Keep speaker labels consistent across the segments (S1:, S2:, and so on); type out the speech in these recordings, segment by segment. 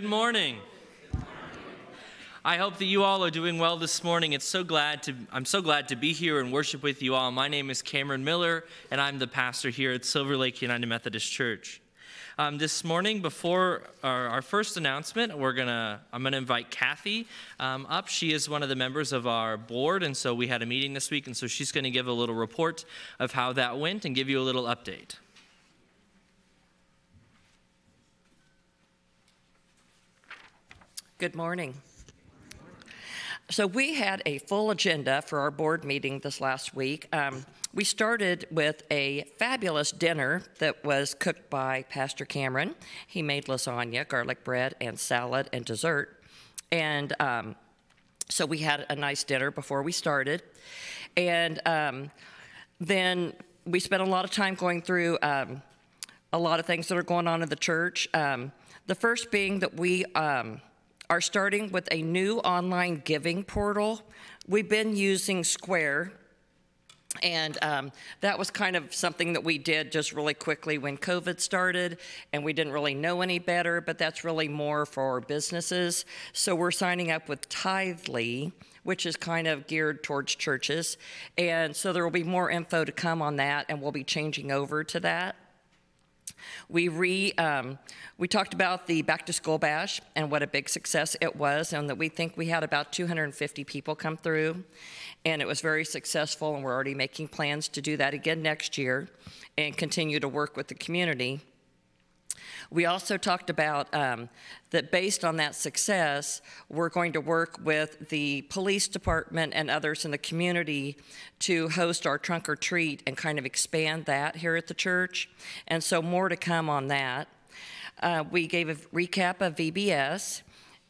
S1: Good morning. I hope that you all are doing well this morning. It's so glad to I'm so glad to be here and worship with you all. My name is Cameron Miller and I'm the pastor here at Silver Lake United Methodist Church. Um, this morning, before our, our, first announcement, we're gonna I'm gonna invite Kathy um, up. She is one of the members of our board, and so we had a meeting this week, and so she's going to give a little report of how that went and give you a little update.
S2: Good morning. So, we had a full agenda for our board meeting this last week. Um, we started with a fabulous dinner that was cooked by Pastor Cameron. He made lasagna, garlic bread, and salad and dessert. And um, so we had a nice dinner before we started. And um, then we spent a lot of time going through um, a lot of things that are going on in the church. Um, the first being that we um, are starting with a new online giving portal. We've been using Square, and um, that was kind of something that we did just really quickly when COVID started, and we didn't really know any better, but that's really more for businesses. So we're signing up with Tithely, which is kind of geared towards churches. And so there will be more info to come on that, and we'll be changing over to that. We re um, we talked about the back to school bash and what a big success it was, and that we think we had about 250 people come through, and it was very successful. And we're already making plans to do that again next year, and continue to work with the community. We also talked about um, that based on that success, we're going to work with the police department and others in the community to host our trunk or treat and kind of expand that here at the church. And so more to come on that. Uh, we gave a recap of VBS.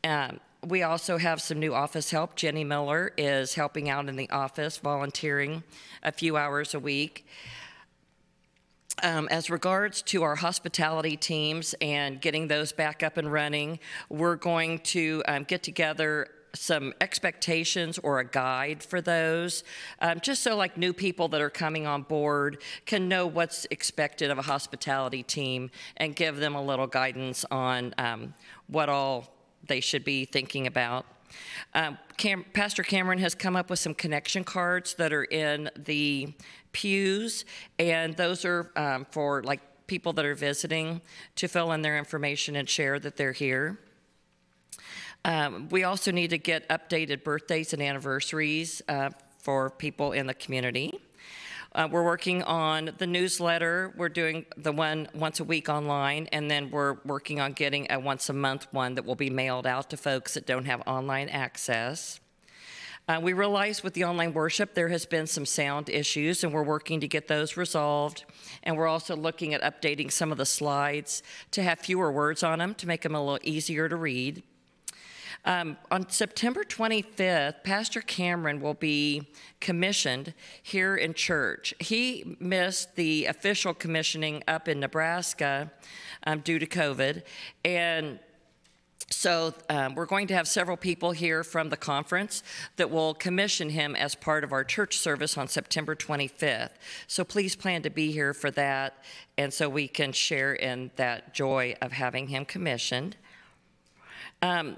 S2: Um, we also have some new office help. Jenny Miller is helping out in the office, volunteering a few hours a week. Um, as regards to our hospitality teams and getting those back up and running, we're going to um, get together some expectations or a guide for those, um, just so like new people that are coming on board can know what's expected of a hospitality team and give them a little guidance on um, what all they should be thinking about. Um, Cam Pastor Cameron has come up with some connection cards that are in the pews, and those are um, for like people that are visiting to fill in their information and share that they're here. Um, we also need to get updated birthdays and anniversaries uh, for people in the community. Uh, we're working on the newsletter. We're doing the one once a week online, and then we're working on getting a once a month one that will be mailed out to folks that don't have online access. Uh, we realize with the online worship there has been some sound issues, and we're working to get those resolved. And we're also looking at updating some of the slides to have fewer words on them to make them a little easier to read. Um, on September 25th, Pastor Cameron will be commissioned here in church. He missed the official commissioning up in Nebraska um, due to COVID, and so um, we're going to have several people here from the conference that will commission him as part of our church service on September 25th. So please plan to be here for that, and so we can share in that joy of having him commissioned. Um,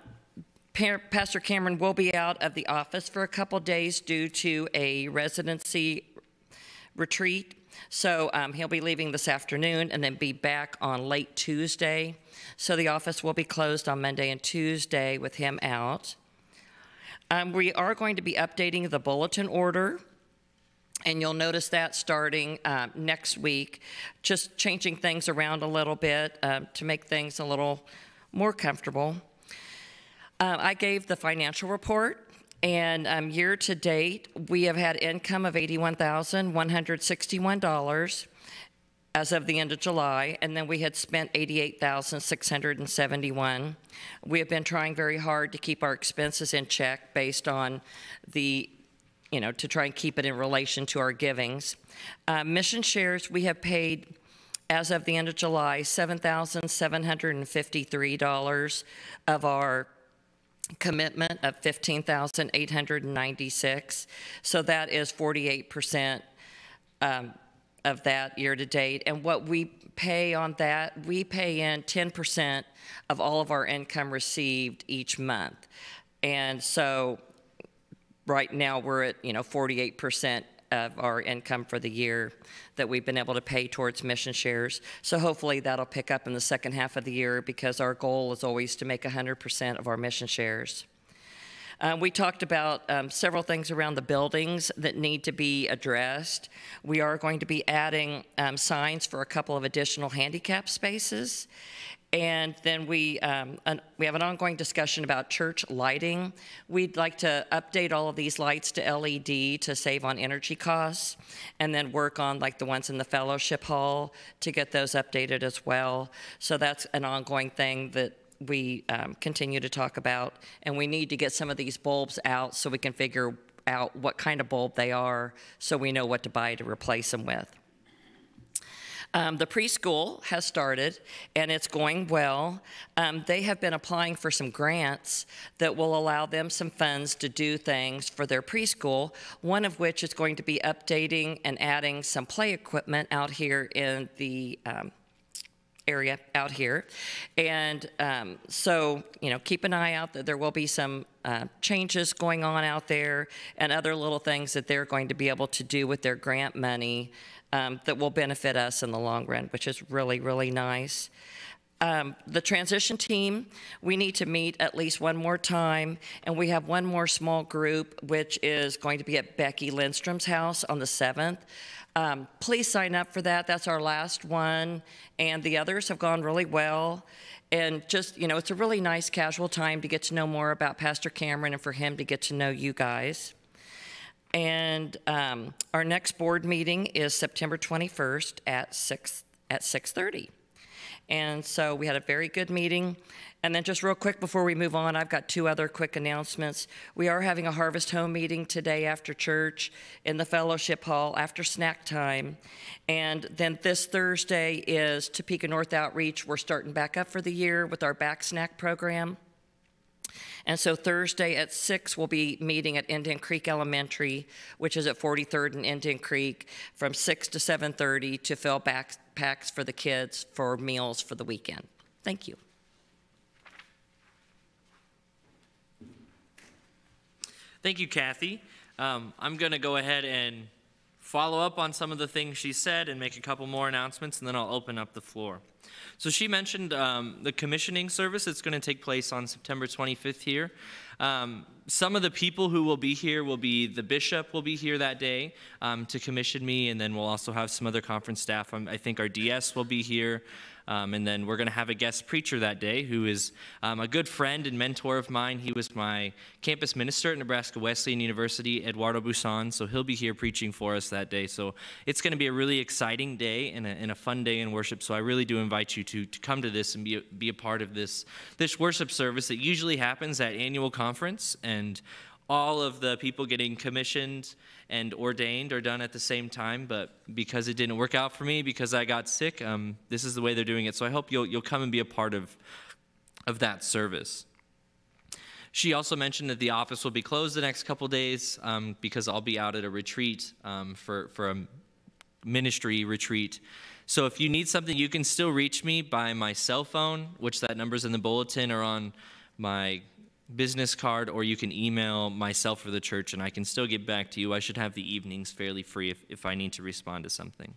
S2: Pastor Cameron will be out of the office for a couple days due to a residency retreat. So um, he'll be leaving this afternoon and then be back on late Tuesday. So the office will be closed on Monday and Tuesday with him out. Um, we are going to be updating the bulletin order. And you'll notice that starting uh, next week, just changing things around a little bit uh, to make things a little more comfortable. Uh, I gave the financial report, and um, year to date, we have had income of $81,161 as of the end of July, and then we had spent 88,671. We have been trying very hard to keep our expenses in check based on the you know, to try and keep it in relation to our givings. Uh, mission shares, we have paid, as of the end of July, $7,753 of our commitment of 15,896. So that is 48% um, of that year to date. And what we pay on that, we pay in 10% of all of our income received each month. And so right now we're at, you know, 48% of our income for the year that we've been able to pay towards mission shares. So hopefully that'll pick up in the second half of the year because our goal is always to make 100% of our mission shares. Um, we talked about um, several things around the buildings that need to be addressed. We are going to be adding um, signs for a couple of additional handicap spaces. And then we, um, an, we have an ongoing discussion about church lighting. We'd like to update all of these lights to LED to save on energy costs, and then work on like the ones in the fellowship hall to get those updated as well. So that's an ongoing thing that we um, continue to talk about, and we need to get some of these bulbs out so we can figure out what kind of bulb they are so we know what to buy to replace them with. Um, the preschool has started and it's going well. Um, they have been applying for some grants that will allow them some funds to do things for their preschool, one of which is going to be updating and adding some play equipment out here in the um, area out here. And um, so, you know, keep an eye out that there will be some uh, changes going on out there and other little things that they're going to be able to do with their grant money um, that will benefit us in the long run, which is really, really nice. Um, the transition team, we need to meet at least one more time, and we have one more small group, which is going to be at Becky Lindstrom's house on the 7th. Um, please sign up for that. That's our last one, and the others have gone really well. And just, you know, it's a really nice casual time to get to know more about Pastor Cameron and for him to get to know you guys. And um, our next board meeting is September 21st at 6 at 6:30. And so we had a very good meeting. And then just real quick before we move on, I've got two other quick announcements. We are having a Harvest Home meeting today after church in the fellowship hall after snack time. And then this Thursday is Topeka North Outreach. We're starting back up for the year with our back snack program. And so Thursday at 6, we'll be meeting at Indian Creek Elementary, which is at 43rd and Indian Creek, from 6 to 7.30 to fill backpacks for the kids for meals for the weekend. Thank you.
S1: Thank you, Kathy. Um, I'm going to go ahead and follow up on some of the things she said and make a couple more announcements, and then I'll open up the floor. So she mentioned um, the commissioning service that's going to take place on September 25th here. Um, some of the people who will be here will be the bishop will be here that day um, to commission me, and then we'll also have some other conference staff. Um, I think our DS will be here. Um, and then we're going to have a guest preacher that day who is um, a good friend and mentor of mine. He was my campus minister at Nebraska Wesleyan University, Eduardo Bousson. So he'll be here preaching for us that day. So it's going to be a really exciting day and a, and a fun day in worship. So I really do invite you to, to come to this and be a, be a part of this, this worship service that usually happens at annual conference. And all of the people getting commissioned and ordained are done at the same time, but because it didn't work out for me, because I got sick, um, this is the way they're doing it. So I hope you'll, you'll come and be a part of, of that service. She also mentioned that the office will be closed the next couple days um, because I'll be out at a retreat um, for, for a ministry retreat. So if you need something, you can still reach me by my cell phone, which that number's in the bulletin or on my business card or you can email myself or the church and I can still get back to you. I should have the evenings fairly free if, if I need to respond to something.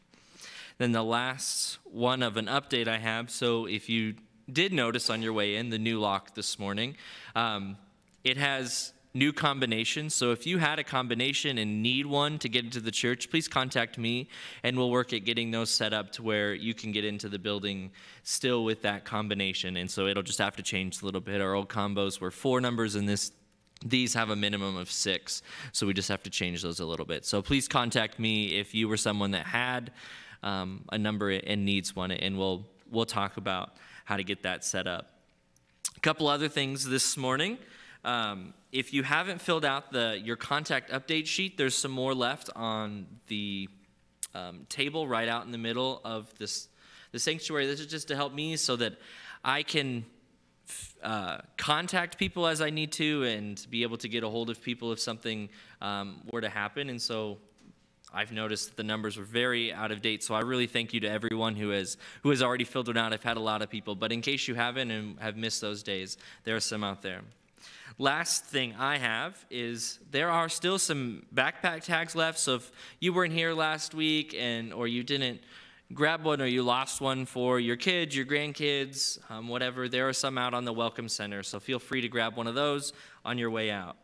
S1: Then the last one of an update I have. So if you did notice on your way in the new lock this morning, um, it has new combinations. So if you had a combination and need one to get into the church, please contact me and we'll work at getting those set up to where you can get into the building still with that combination. And so it'll just have to change a little bit. Our old combos were four numbers and this these have a minimum of six, so we just have to change those a little bit. So please contact me if you were someone that had um, a number and needs one, and we'll we'll talk about how to get that set up. A couple other things this morning. Um, if you haven't filled out the your contact update sheet, there's some more left on the um, table right out in the middle of this the sanctuary. This is just to help me so that I can uh, contact people as I need to and be able to get a hold of people if something um, were to happen. And so I've noticed that the numbers were very out of date. So I really thank you to everyone who has who has already filled it out. I've had a lot of people, but in case you haven't and have missed those days, there are some out there. Last thing I have is there are still some backpack tags left. So if you weren't here last week and or you didn't grab one or you lost one for your kids, your grandkids, um, whatever, there are some out on the Welcome Center. So feel free to grab one of those on your way out.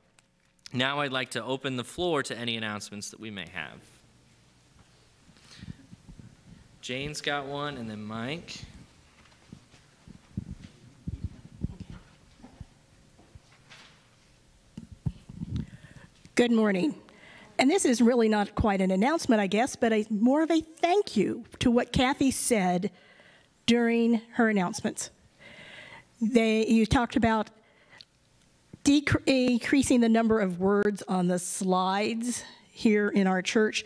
S1: Now I'd like to open the floor to any announcements that we may have. Jane's got one, and then Mike.
S3: Good morning. And this is really not quite an announcement, I guess, but a, more of a thank you to what Kathy said during her announcements. They, you talked about decreasing the number of words on the slides here in our church.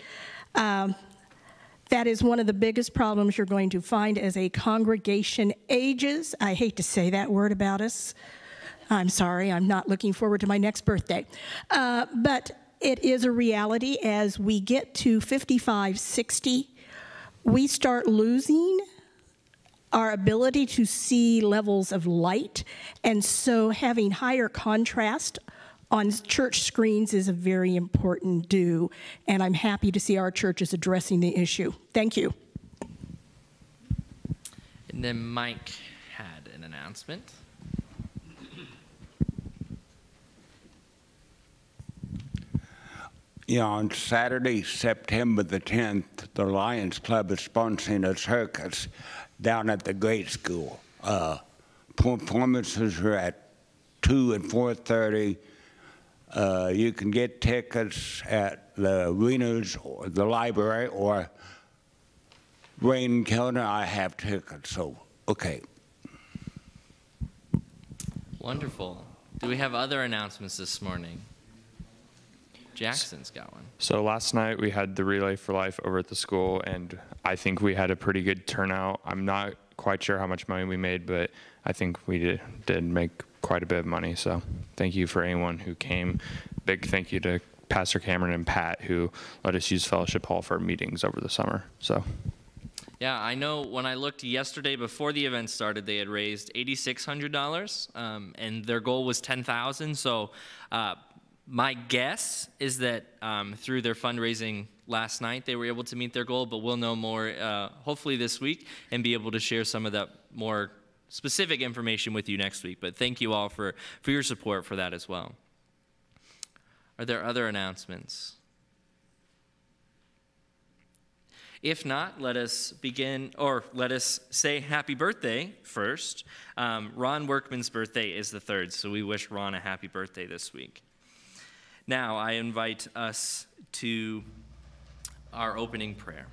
S3: Um, that is one of the biggest problems you're going to find as a congregation ages. I hate to say that word about us. I'm sorry, I'm not looking forward to my next birthday. Uh, but it is a reality as we get to 55, 60, we start losing our ability to see levels of light. And so having higher contrast on church screens is a very important do. And I'm happy to see our church is addressing the issue. Thank you.
S1: And then Mike had an announcement.
S4: Yeah, on Saturday, September the 10th, the Lions Club is sponsoring a circus down at the grade school. Uh, performances are at 2 and 4.30. Uh, you can get tickets at the arenas or the library or Rain Kellner. I have tickets, so okay.
S1: Wonderful. Do we have other announcements this morning? Jackson's got one.
S5: So last night we had the Relay for Life over at the school, and I think we had a pretty good turnout. I'm not quite sure how much money we made, but I think we did, did make quite a bit of money. So thank you for anyone who came. Big thank you to Pastor Cameron and Pat who let us use Fellowship Hall for meetings over the summer. So.
S1: Yeah, I know when I looked yesterday before the event started, they had raised $8,600, um, and their goal was 10000 So uh, my guess is that um, through their fundraising last night, they were able to meet their goal, but we'll know more uh, hopefully this week and be able to share some of that more specific information with you next week. But thank you all for, for your support for that as well. Are there other announcements? If not, let us begin, or let us say happy birthday first. Um, Ron Workman's birthday is the third, so we wish Ron a happy birthday this week. Now, I invite us to our opening prayer.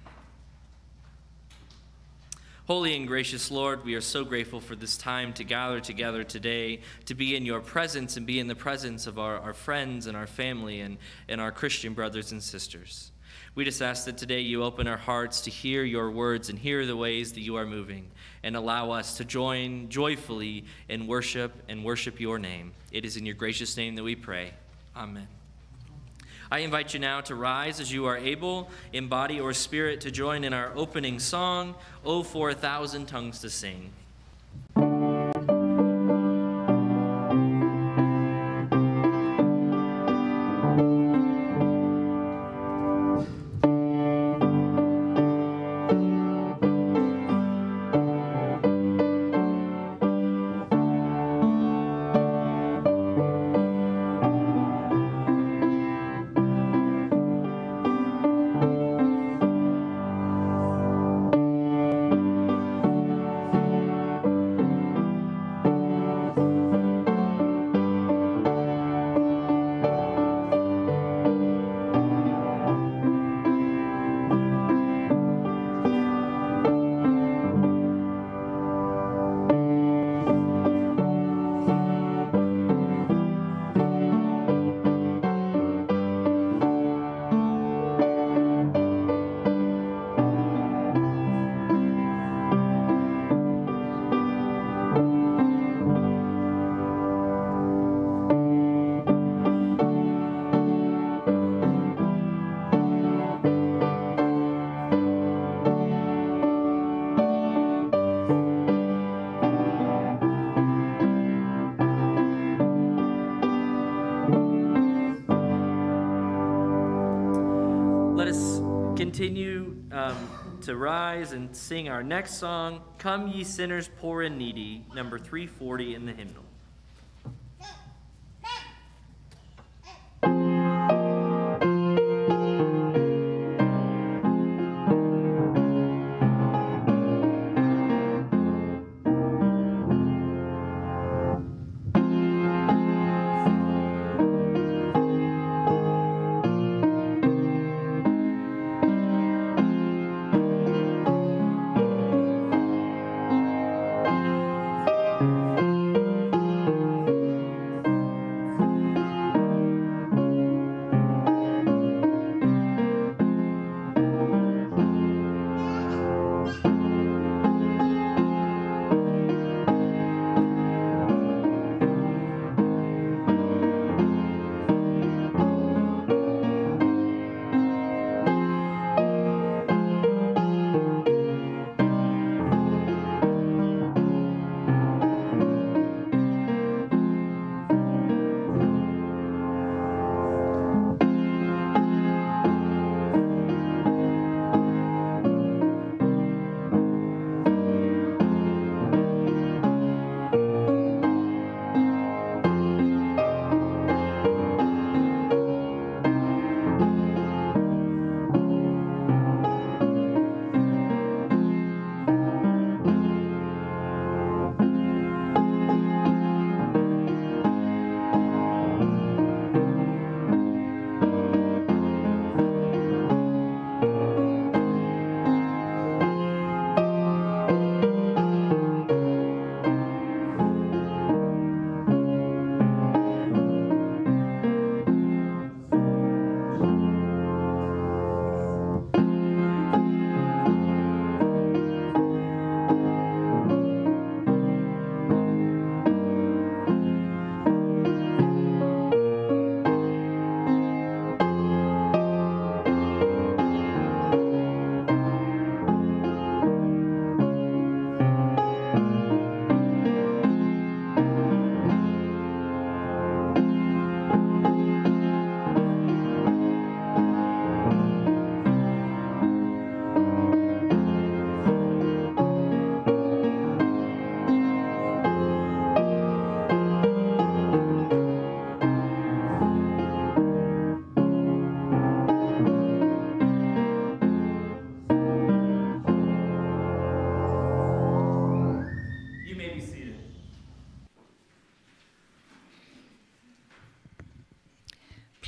S1: Holy and gracious Lord, we are so grateful for this time to gather together today, to be in your presence and be in the presence of our, our friends and our family and, and our Christian brothers and sisters. We just ask that today you open our hearts to hear your words and hear the ways that you are moving and allow us to join joyfully in worship and worship your name. It is in your gracious name that we pray. Amen. I invite you now to rise as you are able, in body or spirit, to join in our opening song, Oh, for a Thousand Tongues to Sing. Um, to rise and sing our next song, Come Ye Sinners Poor and Needy, number 340 in the hymnal.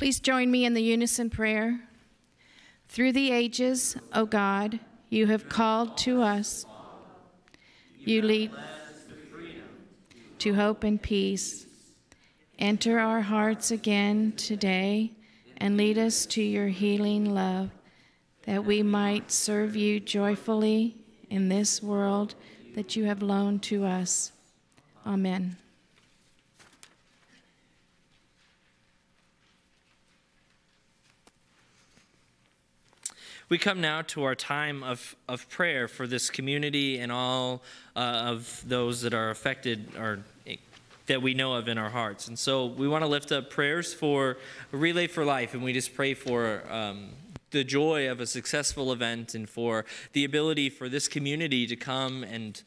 S6: Please join me in the unison prayer. Through the ages, O God, you have called to us. You lead to hope and peace. Enter our hearts again today and lead us to your healing love, that we might serve you joyfully in this world that you have loaned to us. Amen.
S1: We come now to our time of, of prayer for this community and all uh, of those that are affected or that we know of in our hearts. And so we want to lift up prayers for Relay for Life, and we just pray for um, the joy of a successful event and for the ability for this community to come and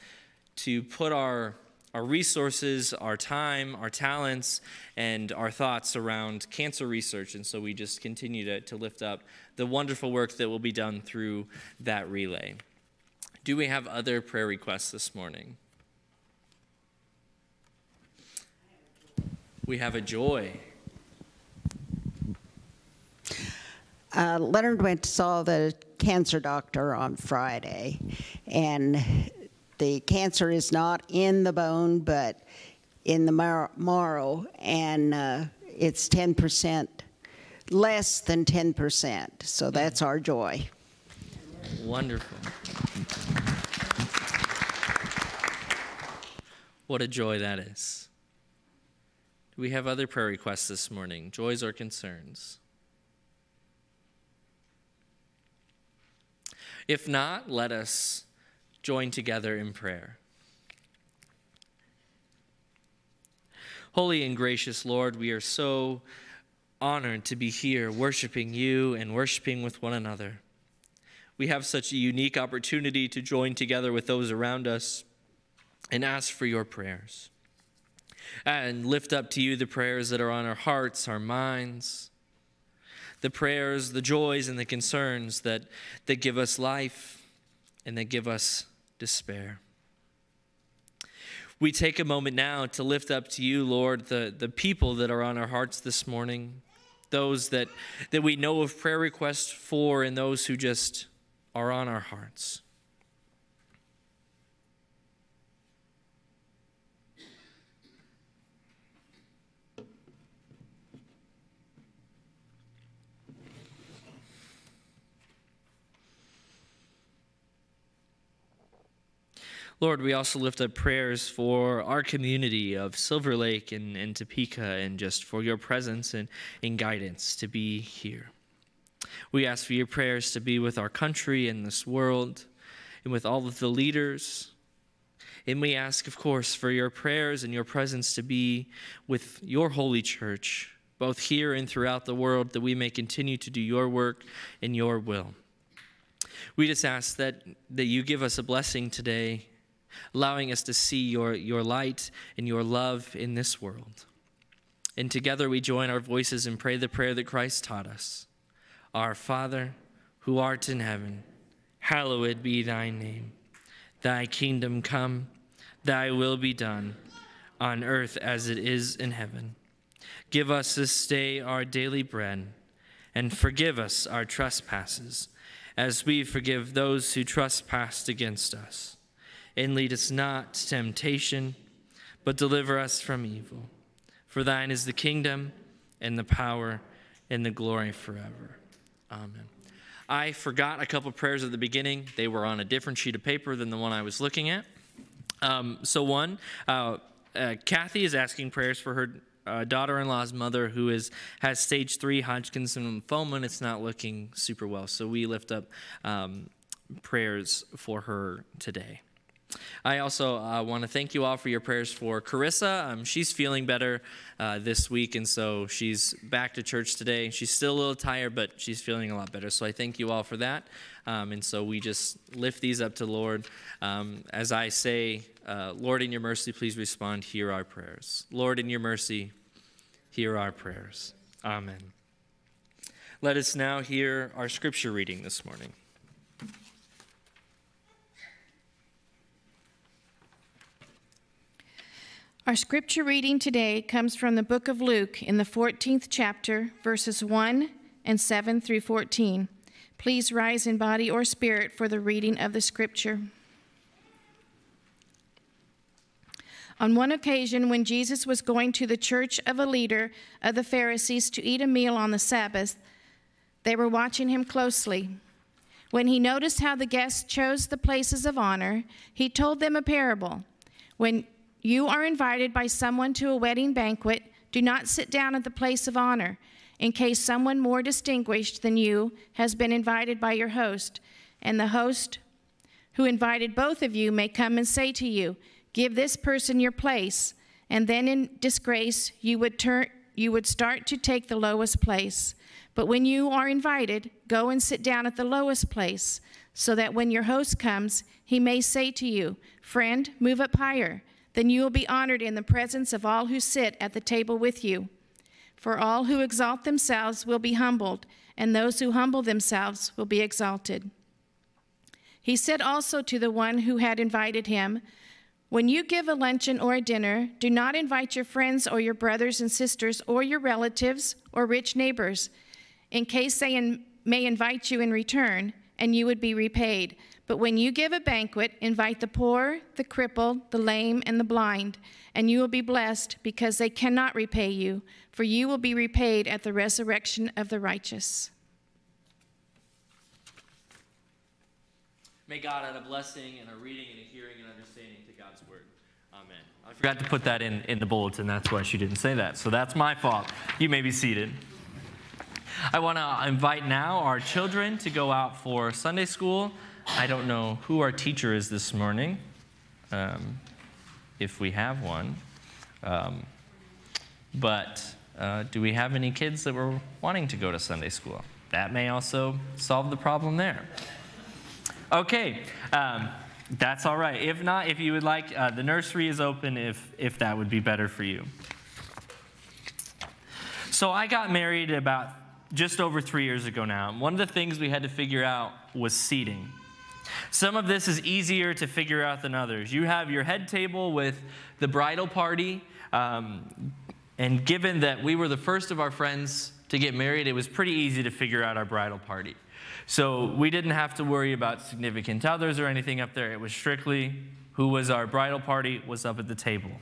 S1: to put our our resources, our time, our talents, and our thoughts around cancer research. And so we just continue to, to lift up the wonderful work that will be done through that relay. Do we have other prayer requests this morning? We have a joy.
S7: Uh, Leonard went to saw the cancer doctor on Friday, and the cancer is not in the bone, but in the mar- marrow, and uh, it's 10%, less than 10%. So that's our joy.
S1: Wonderful. What a joy that is. Do we have other prayer requests this morning? Joys or concerns? If not, let us join together in prayer. Holy and gracious Lord, we are so honored to be here worshiping you and worshiping with one another. We have such a unique opportunity to join together with those around us and ask for your prayers and lift up to you the prayers that are on our hearts, our minds, the prayers, the joys, and the concerns that, that give us life and that give us despair. We take a moment now to lift up to you, Lord, the, the people that are on our hearts this morning, those that, that we know of prayer requests for, and those who just are on our hearts. Lord, we also lift up prayers for our community of Silver Lake and, and Topeka and just for your presence and, and guidance to be here. We ask for your prayers to be with our country and this world and with all of the leaders. And we ask, of course, for your prayers and your presence to be with your holy church, both here and throughout the world, that we may continue to do your work and your will. We just ask that, that you give us a blessing today allowing us to see your, your light and your love in this world. And together we join our voices and pray the prayer that Christ taught us Our Father, who art in heaven, hallowed be thy name. Thy kingdom come, thy will be done, on earth as it is in heaven. Give us this day our daily bread, and forgive us our trespasses, as we forgive those who trespass against us and lead us not to temptation, but deliver us from evil. For thine is the kingdom, and the power, and the glory forever. Amen. I forgot a couple prayers at the beginning. They were on a different sheet of paper than the one I was looking at. Um, so, one, uh, uh, Kathy is asking prayers for her uh, daughter-in-law's mother who is has stage three Hodgkin's lymphoma and it's not looking super well. So we lift up um, prayers for her today. I also uh, want to thank you all for your prayers for Carissa. Um, she's feeling better uh, this week, and so she's back to church today. She's still a little tired, but she's feeling a lot better. So I thank you all for that. Um, and so we just lift these up to the Lord. Um, as I say, uh, Lord, in your mercy, please respond. Hear our prayers. Lord, in your mercy, hear our prayers. Amen. Let us now hear our scripture reading this morning.
S6: Our scripture reading today comes from the book of Luke in the 14th chapter, verses 1 and 7 through 14. Please rise in body or spirit for the reading of the scripture. On one occasion, when Jesus was going to the church of a leader of the Pharisees to eat a meal on the Sabbath, they were watching him closely. When he noticed how the guests chose the places of honor, he told them a parable. When you are invited by someone to a wedding banquet, do not sit down at the place of honor, in case someone more distinguished than you has been invited by your host, and the host who invited both of you may come and say to you, Give this person your place, and then in disgrace you would turn you would start to take the lowest place. But when you are invited, go and sit down at the lowest place, so that when your host comes, he may say to you, Friend, move up higher then you will be honored in the presence of all who sit at the table with you. For all who exalt themselves will be humbled, and those who humble themselves will be exalted. He said also to the one who had invited him, When you give a luncheon or a dinner, do not invite your friends or your brothers and sisters or your relatives or rich neighbors, in case they in may invite you in return, and you would be repaid. But when you give a banquet, invite the poor, the crippled, the lame, and the blind, and you will be blessed because they cannot repay you, for you will be repaid at the resurrection of the righteous.
S1: May God add a blessing and a reading and a hearing and understanding to God's word. Amen. I forgot to put that in, in the bulletin. That's why she didn't say that. So that's my fault. You may be seated. I want to invite now our children to go out for Sunday school. I don't know who our teacher is this morning, um, if we have one. Um, but uh, do we have any kids that were wanting to go to Sunday school? That may also solve the problem there. Okay, um, that's all right. If not, if you would like, uh, the nursery is open if, if that would be better for you. So I got married about just over three years ago now. One of the things we had to figure out was seating. Some of this is easier to figure out than others. You have your head table with the bridal party, um, and given that we were the first of our friends to get married, it was pretty easy to figure out our bridal party. So we didn't have to worry about significant others or anything up there. It was strictly who was our bridal party was up at the table.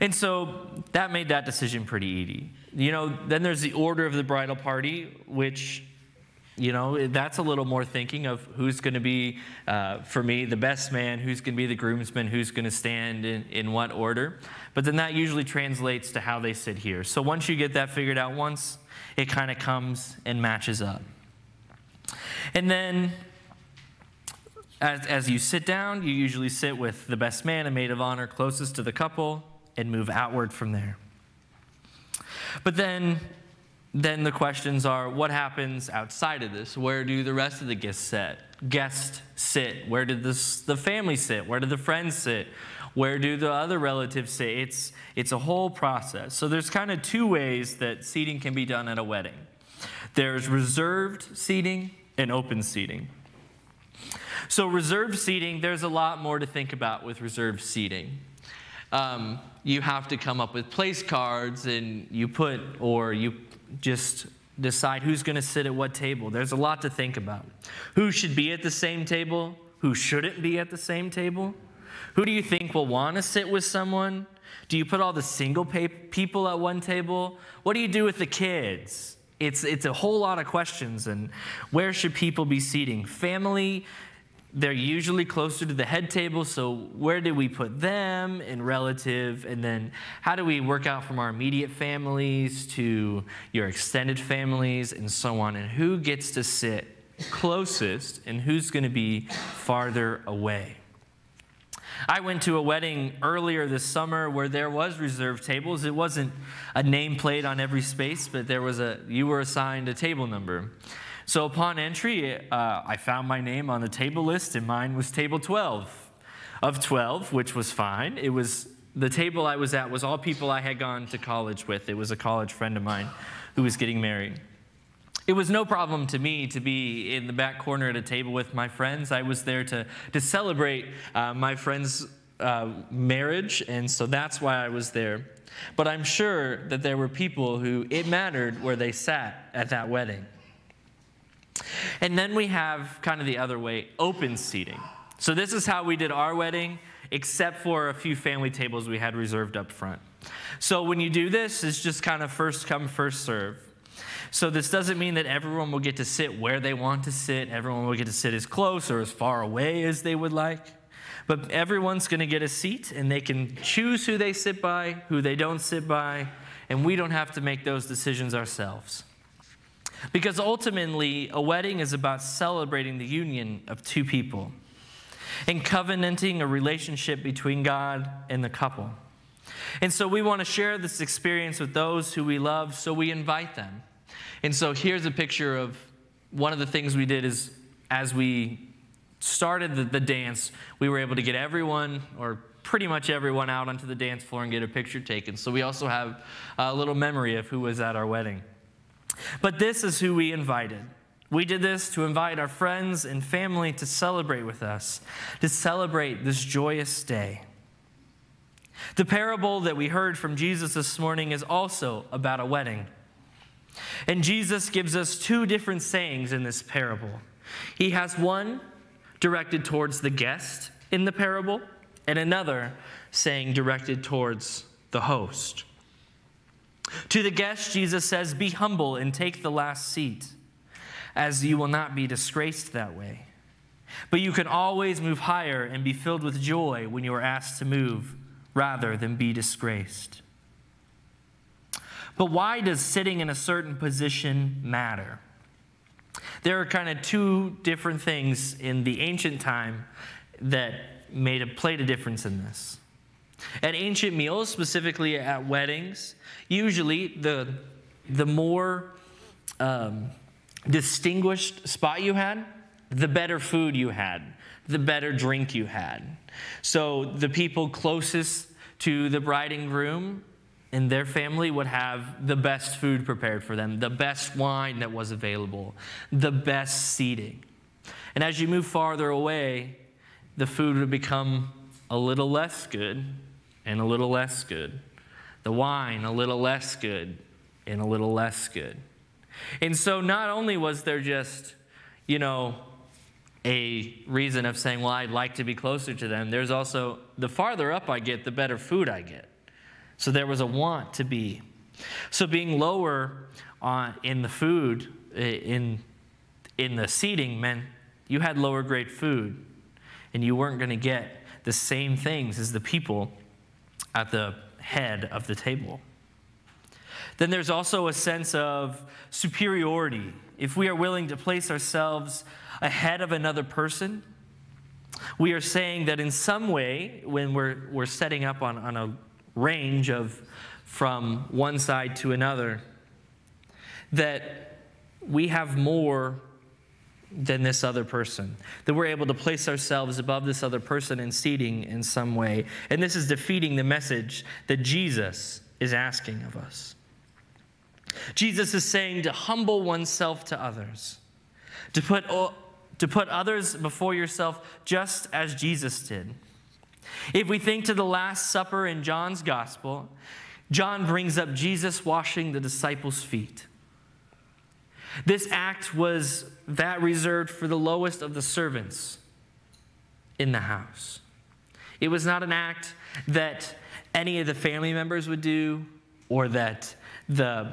S1: And so that made that decision pretty easy. You know, then there's the order of the bridal party, which, you know, that's a little more thinking of who's going to be, uh, for me, the best man, who's going to be the groomsman, who's going to stand in, in what order. But then that usually translates to how they sit here. So once you get that figured out once, it kind of comes and matches up. And then as, as you sit down, you usually sit with the best man and maid of honor closest to the couple and move outward from there. But then, then the questions are what happens outside of this? Where do the rest of the guests sit? Guests sit? Where did this, the family sit? Where do the friends sit? Where do the other relatives sit? It's, it's a whole process. So there's kind of two ways that seating can be done at a wedding. There's reserved seating and open seating. So, reserved seating, there's a lot more to think about with reserved seating. Um, you have to come up with place cards and you put, or you just decide who's going to sit at what table. There's a lot to think about. Who should be at the same table? Who shouldn't be at the same table? Who do you think will want to sit with someone? Do you put all the single people at one table? What do you do with the kids? It's, it's a whole lot of questions. And where should people be seating? Family, they're usually closer to the head table, so where do we put them in relative? And then how do we work out from our immediate families to your extended families and so on? And who gets to sit closest and who's going to be farther away? I went to a wedding earlier this summer where there was reserved tables. It wasn't a nameplate on every space, but there was a you were assigned a table number. So upon entry, uh, I found my name on the table list, and mine was table 12 of 12, which was fine. It was the table I was at was all people I had gone to college with. It was a college friend of mine who was getting married. It was no problem to me to be in the back corner at a table with my friends. I was there to, to celebrate uh, my friend's uh, marriage, and so that's why I was there. But I'm sure that there were people who it mattered where they sat at that wedding. And then we have kind of the other way open seating. So, this is how we did our wedding, except for a few family tables we had reserved up front. So, when you do this, it's just kind of first come, first serve. So, this doesn't mean that everyone will get to sit where they want to sit, everyone will get to sit as close or as far away as they would like. But everyone's going to get a seat, and they can choose who they sit by, who they don't sit by, and we don't have to make those decisions ourselves. Because ultimately, a wedding is about celebrating the union of two people and covenanting a relationship between God and the couple. And so we want to share this experience with those who we love, so we invite them. And so here's a picture of one of the things we did is as we started the, the dance, we were able to get everyone or pretty much everyone out onto the dance floor and get a picture taken. So we also have a little memory of who was at our wedding. But this is who we invited. We did this to invite our friends and family to celebrate with us, to celebrate this joyous day. The parable that we heard from Jesus this morning is also about a wedding. And Jesus gives us two different sayings in this parable. He has one directed towards the guest in the parable, and another saying directed towards the host. To the guest, Jesus says, Be humble and take the last seat, as you will not be disgraced that way. But you can always move higher and be filled with joy when you are asked to move rather than be disgraced. But why does sitting in a certain position matter? There are kind of two different things in the ancient time that made a, played a difference in this. At ancient meals, specifically at weddings, usually the, the more um, distinguished spot you had, the better food you had, the better drink you had. So the people closest to the bride and groom and their family would have the best food prepared for them, the best wine that was available, the best seating. And as you move farther away, the food would become a little less good and a little less good. The wine, a little less good and a little less good. And so not only was there just, you know, a reason of saying, well, I'd like to be closer to them, there's also the farther up I get, the better food I get. So there was a want to be. So being lower uh, in the food, in, in the seating, meant you had lower grade food and you weren't going to get the same things as the people at the head of the table. Then there's also a sense of superiority. If we are willing to place ourselves ahead of another person, we are saying that in some way, when we're, we're setting up on, on a range of from one side to another, that we have more than this other person, that we're able to place ourselves above this other person in seating in some way. And this is defeating the message that Jesus is asking of us. Jesus is saying to humble oneself to others, to put, to put others before yourself just as Jesus did. If we think to the Last Supper in John's Gospel, John brings up Jesus washing the disciples' feet. This act was that reserved for the lowest of the servants in the house. It was not an act that any of the family members would do or that the,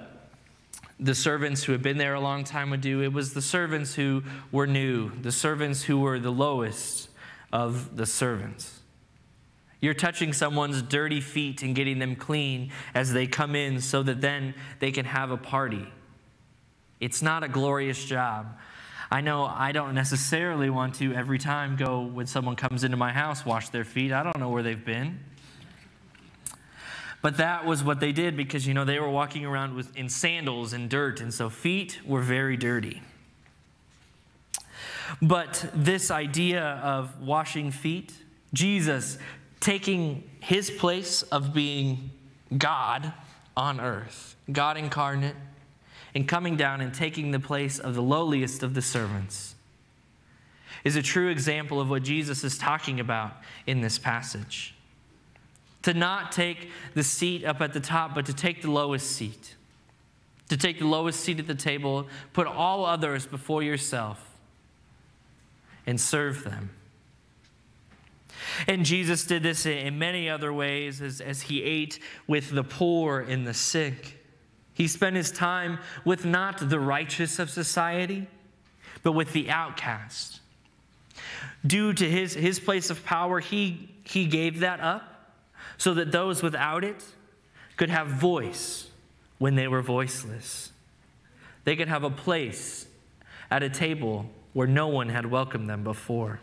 S1: the servants who had been there a long time would do. It was the servants who were new, the servants who were the lowest of the servants. You're touching someone's dirty feet and getting them clean as they come in so that then they can have a party. It's not a glorious job. I know I don't necessarily want to every time go when someone comes into my house wash their feet. I don't know where they've been. But that was what they did because you know they were walking around with in sandals and dirt and so feet were very dirty. But this idea of washing feet, Jesus taking his place of being God on earth, God incarnate, and coming down and taking the place of the lowliest of the servants, is a true example of what Jesus is talking about in this passage. To not take the seat up at the top, but to take the lowest seat. To take the lowest seat at the table, put all others before yourself, and serve them. And Jesus did this in many other ways as, as he ate with the poor and the sick. He spent his time with not the righteous of society, but with the outcast. Due to his, his place of power, he, he gave that up so that those without it could have voice when they were voiceless. They could have a place at a table where no one had welcomed them before.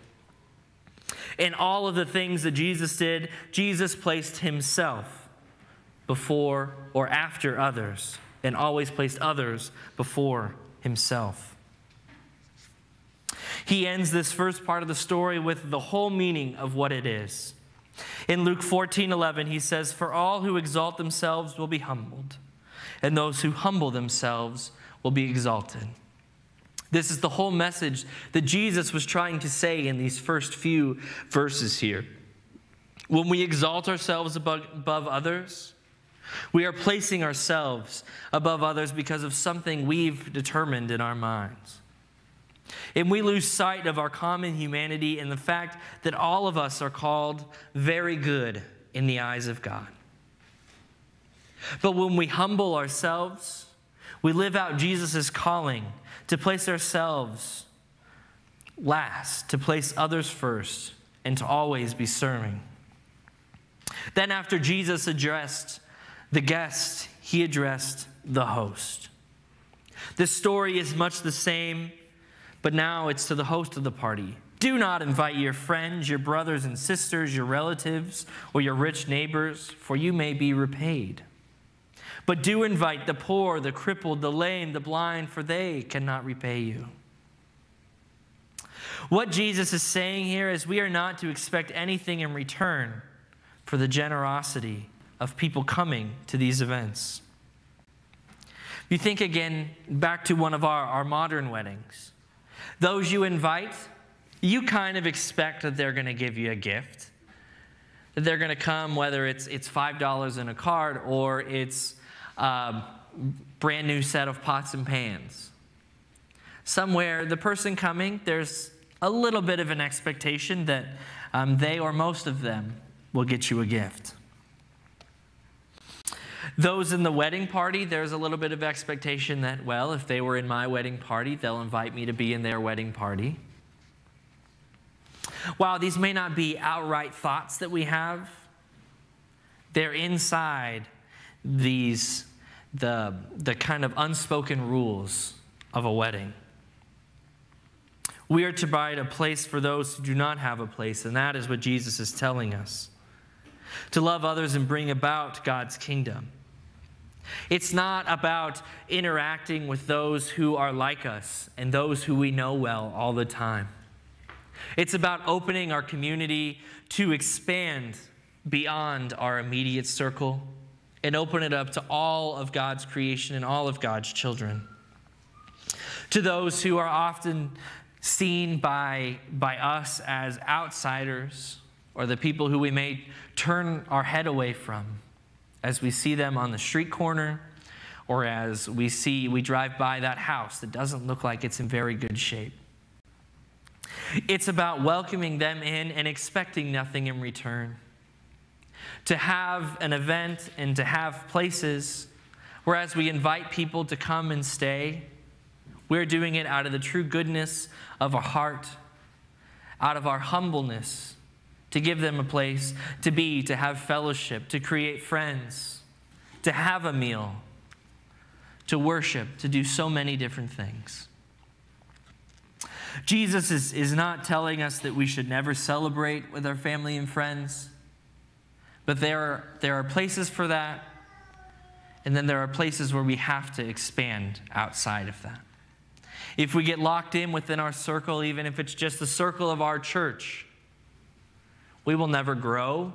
S1: In all of the things that Jesus did, Jesus placed himself before or after others, and always placed others before himself. He ends this first part of the story with the whole meaning of what it is. In Luke 14 11, he says, For all who exalt themselves will be humbled, and those who humble themselves will be exalted. This is the whole message that Jesus was trying to say in these first few verses here. When we exalt ourselves above, above others, we are placing ourselves above others because of something we've determined in our minds. And we lose sight of our common humanity and the fact that all of us are called very good in the eyes of God. But when we humble ourselves, we live out Jesus' calling to place ourselves last, to place others first, and to always be serving. Then, after Jesus addressed the guest, he addressed the host. This story is much the same, but now it's to the host of the party, Do not invite your friends, your brothers and sisters, your relatives, or your rich neighbors, for you may be repaid. But do invite the poor, the crippled, the lame, the blind, for they cannot repay you. What Jesus is saying here is we are not to expect anything in return for the generosity of people coming to these events. You think again back to one of our, our modern weddings. Those you invite, you kind of expect that they're going to give you a gift. That they're going to come, whether it's, it's $5 in a card or it's a brand new set of pots and pans. Somewhere, the person coming, there's a little bit of an expectation that um, they or most of them will get you a gift. Those in the wedding party, there's a little bit of expectation that, well, if they were in my wedding party, they'll invite me to be in their wedding party. While these may not be outright thoughts that we have, they're inside these the, the kind of unspoken rules of a wedding. We are to provide a place for those who do not have a place, and that is what Jesus is telling us. To love others and bring about God's kingdom. It's not about interacting with those who are like us and those who we know well all the time. It's about opening our community to expand beyond our immediate circle and open it up to all of God's creation and all of God's children. To those who are often seen by, by us as outsiders or the people who we may turn our head away from as we see them on the street corner or as we see we drive by that house that doesn't look like it's in very good shape. It's about welcoming them in and expecting nothing in return. To have an event and to have places whereas we invite people to come and stay, we're doing it out of the true goodness of our heart, out of our humbleness, to give them a place to be, to have fellowship, to create friends, to have a meal, to worship, to do so many different things. Jesus is, is not telling us that we should never celebrate with our family and friends, but there are, there are places for that, and then there are places where we have to expand outside of that. If we get locked in within our circle, even if it's just the circle of our church, we will never grow.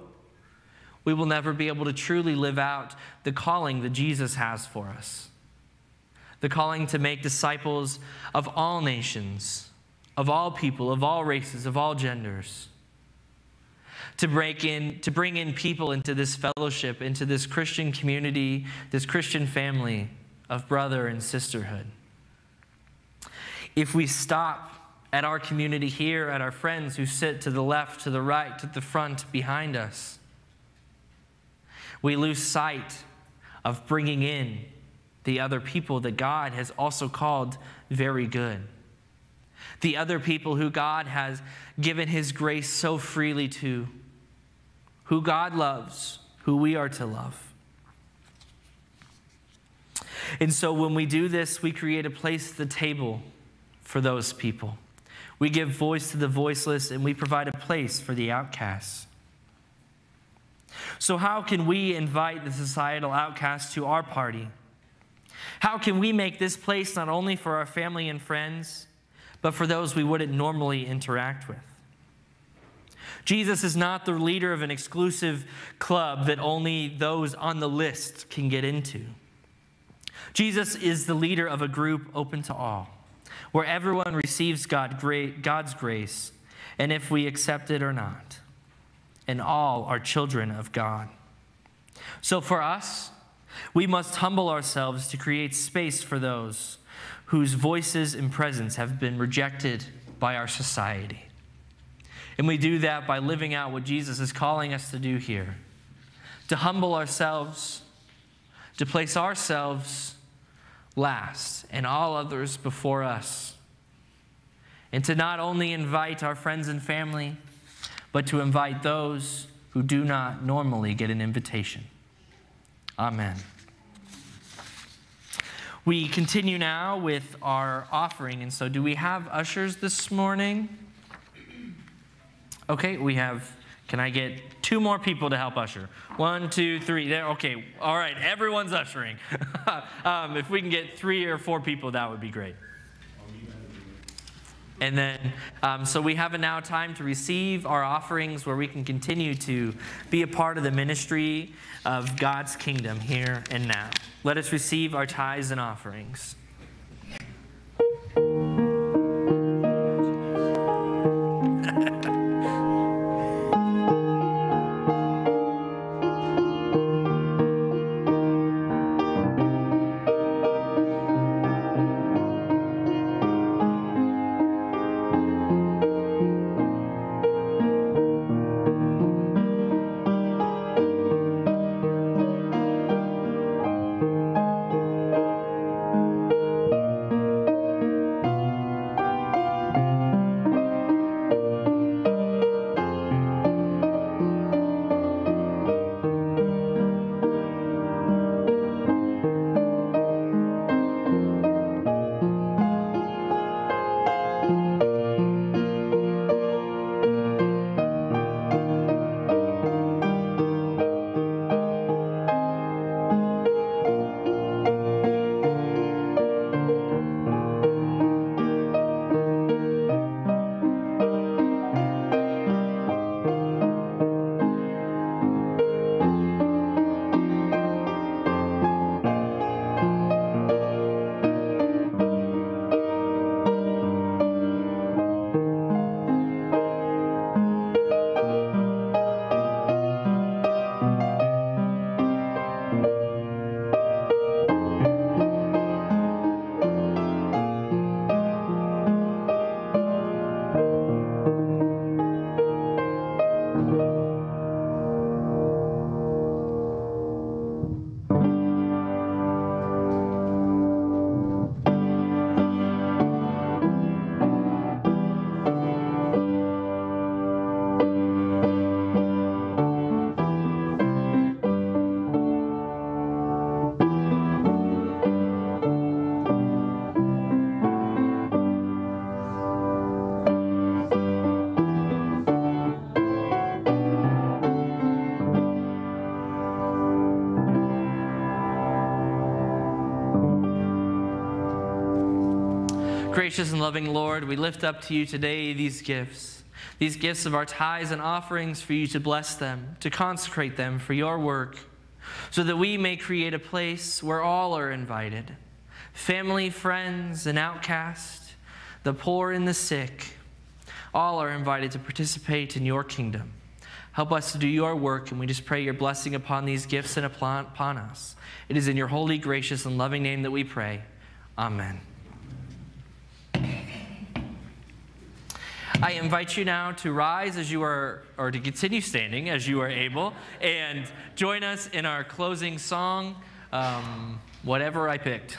S1: We will never be able to truly live out the calling that Jesus has for us the calling to make disciples of all nations, of all people, of all races, of all genders. To break in, to bring in people into this fellowship, into this Christian community, this Christian family of brother and sisterhood. If we stop at our community here, at our friends who sit to the left, to the right, to the front, behind us, we lose sight of bringing in the other people that God has also called very good the other people who God has given his grace so freely to, who God loves, who we are to love. And so when we do this, we create a place at the table for those people. We give voice to the voiceless and we provide a place for the outcasts. So, how can we invite the societal outcasts to our party? How can we make this place not only for our family and friends, but for those we wouldn't normally interact with. Jesus is not the leader of an exclusive club that only those on the list can get into. Jesus is the leader of a group open to all, where everyone receives God, God's grace, and if we accept it or not. And all are children of God. So for us, we must humble ourselves to create space for those whose voices and presence have been rejected by our society. And we do that by living out what Jesus is calling us to do here to humble ourselves, to place ourselves last and all others before us, and to not only invite our friends and family, but to invite those who do not normally get an invitation. Amen. We continue now with our offering. And so, do we have ushers this morning? Okay, we have, can I get two more people to help usher? One, two, three. There, okay, all right, everyone's ushering. um, if we can get three or four people, that would be great. And then, um, so we have now time to receive our offerings where we can continue to be a part of the ministry of God's kingdom here and now. Let us receive our tithes and offerings. Gracious and loving Lord, we lift up to you today these gifts, these gifts of our tithes and offerings for you to bless them, to consecrate them for your work, so that we may create a place where all are invited family, friends, and outcast, the poor and the sick. All are invited to participate in your kingdom. Help us to do your work, and we just pray your blessing upon these gifts and upon us. It is in your holy, gracious, and loving name that we pray. Amen. I invite you now to rise as you are, or to continue standing as you are able, and join us in our closing song, um, whatever I picked.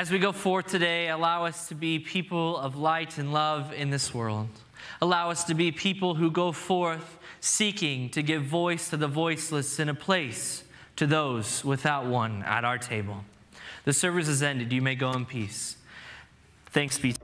S1: As we go forth today, allow us to be people of light and love in this world. Allow us to be people who go forth seeking to give voice to the voiceless and a place to those without one at our table. The service is ended. You may go in peace. Thanks be